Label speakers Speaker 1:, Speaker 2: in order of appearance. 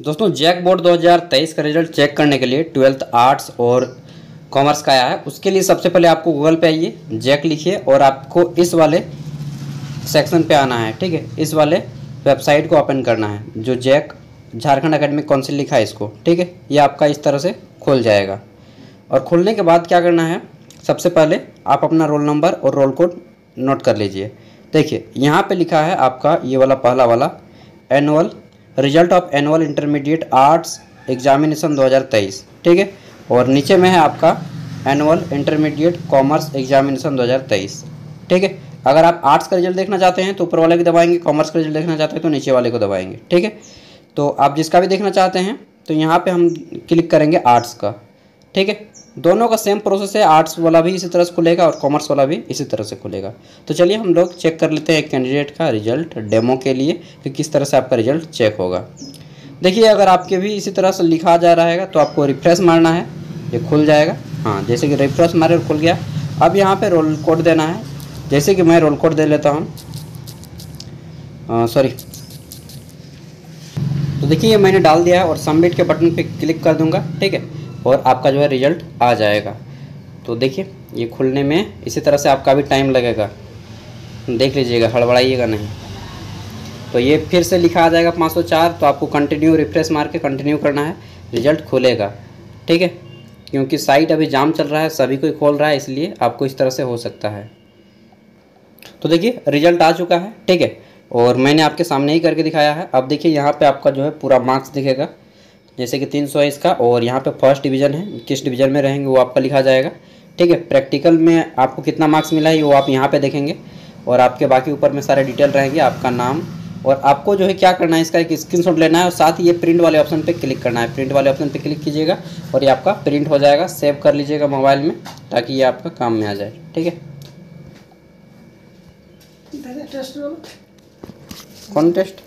Speaker 1: दोस्तों JAC board 2023 का result check करने के लिए ट्वेल्थ आर्ट्स और कॉमर्स का आया है। उसके लिए सबसे पहले आपको गूगल पे आइए जैक लिखिए और आपको इस वाले सेक्शन पे आना है, ठीक है? इस वाले वेबसाइट को ओपन करना है, जो जैक झारखंड एकेडमिक काउंसिल लिखा है इसको, ठीक है? ये आपका इस तरह से खुल जाएगा। और खुलने के बाद क्या करना है? सबसे पहले आप अपना रोल नंबर और रोल कोड नोट कर लीजिए। देखिए, यहाँ पे लिखा है आपका ये वाला पहला वाला annual result of annual intermediate arts examination 2023 ठीक है? और नीचे में है आपका एनुअल इंटरमीडिएट कॉमर्स एग्जामिनेशन 2023 ठीक है? अगर आप आर्ट्स का रिज़ल्ट देखना चाहते हैं तो ऊपर वाले को दबाएँगे, कॉमर्स का रिज़ल्ट देखना चाहते हैं तो नीचे वाले को दबाएँगे, ठीक है? तो आप जिसका भी देखना चाहते हैं तो यहाँ पर हम क्लिक करेंगे आर्ट्स का। ठीक है? दोनों का सेम प्रोसेस है आर्ट्स वाला भी इसी तरह से खुलेगा और कॉमर्स वाला भी इसी तरह से खुलेगा। तो चलिए हम लोग चेक कर लेते हैं कैंडिडेट का रिज़ल्ट डेमो के लिए कि किस तरह से आपका रिज़ल्ट चेक होगा। देखिए, अगर आपके भी इसी तरह से लिखा जा रहा है तो आपको रिफ्रेश मारना है। ये खुल जाएगा। हाँ जैसे कि रिफ्रेश मारे खुल गया। अब यहाँ पर रोल कोड देना है। जैसे कि मैं रोल कोड दे लेता हूँ। सॉरी तो देखिए मैंने डाल दिया है और सबमिट के बटन पे क्लिक कर दूँगा। ठीक है? और आपका जो है रिज़ल्ट आ जाएगा। तो देखिए, ये खुलने में इसी तरह से आपका भी टाइम लगेगा। देख लीजिएगा, हड़बड़ाइएगा नहीं। तो ये फिर से लिखा आ जाएगा 504 तो आपको कंटिन्यू रिफ्रेश मार के कंटिन्यू करना है। रिज़ल्ट खुलेगा। ठीक है? क्योंकि साइट अभी जाम चल रहा है, सभी कोई खोल रहा है, इसलिए आपको इस तरह से हो सकता है। तो देखिए रिज़ल्ट आ चुका है। ठीक है? और मैंने आपके सामने ही करके दिखाया है। अब देखिए, यहाँ पे आपका जो है पूरा मार्क्स दिखेगा। जैसे कि तीन सौ इसका और यहाँ पे फ़र्स्ट डिवीज़न है। किस डिवीज़न में रहेंगे वो आपका लिखा जाएगा। ठीक है प्रैक्टिकल में आपको कितना मार्क्स मिला है वो आप यहाँ पे देखेंगे। और आपके बाकी ऊपर में सारे डिटेल रहेंगे आपका नाम। और आपको जो है क्या करना है इसका एक स्क्रीन लेना है और साथ ही ये प्रिंट वाले ऑप्शन पे क्लिक करना है। प्रिंट वाले ऑप्शन पे क्लिक कीजिएगा और ये आपका प्रिंट हो जाएगा। सेव कर लीजिएगा मोबाइल में ताकि ये आपका काम में आ जाए। ठीक है? कौन टेस्ट